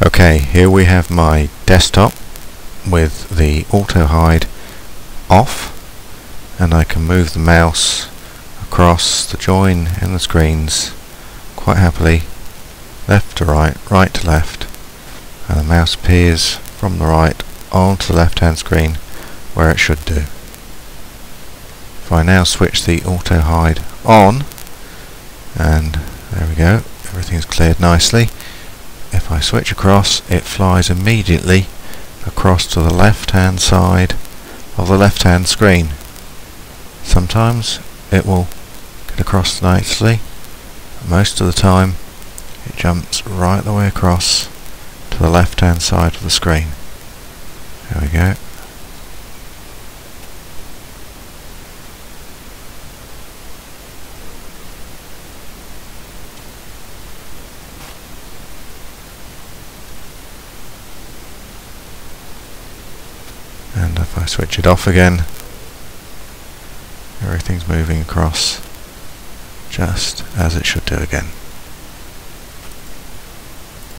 Okay, here we have my desktop with the auto hide off and I can move the mouse across the join in the screens quite happily left to right, right to left and the mouse appears from the right onto the left hand screen where it should do. If I now switch the auto hide on and there we go, everything's cleared nicely if I switch across it flies immediately across to the left hand side of the left hand screen. Sometimes it will get across nicely most of the time it jumps right the way across to the left hand side of the screen. There we go. And if I switch it off again everything's moving across just as it should do again.